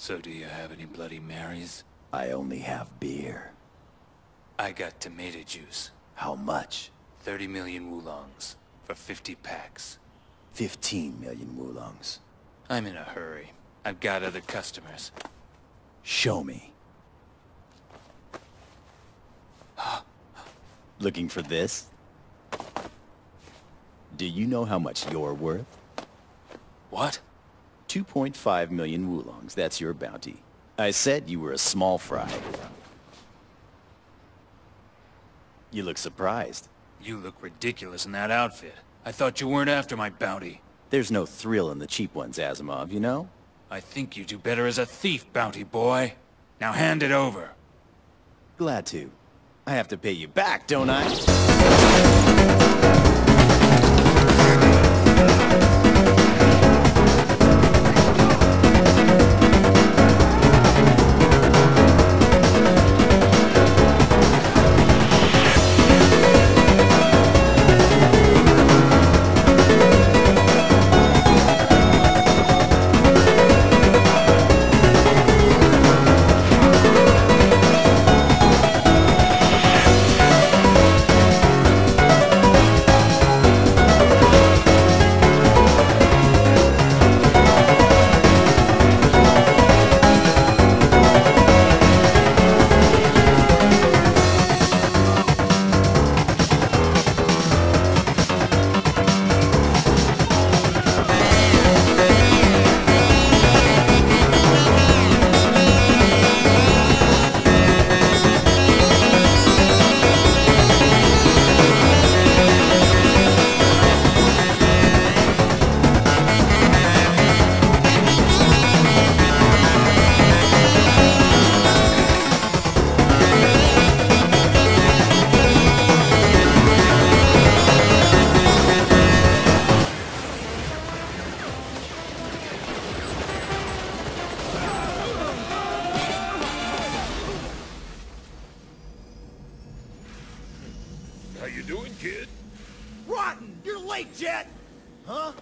So do you have any Bloody Marys? I only have beer. I got tomato juice. How much? 30 million woolongs for 50 packs. 15 million woolongs. I'm in a hurry. I've got other customers. Show me. Looking for this? Do you know how much you're worth? What? 2.5 million woolongs, that's your bounty. I said you were a small fry. You look surprised. You look ridiculous in that outfit. I thought you weren't after my bounty. There's no thrill in the cheap ones, Asimov, you know? I think you do better as a thief, bounty boy. Now hand it over. Glad to. I have to pay you back, don't I? You doing, kid? Rotten! You're late, Jet! Huh?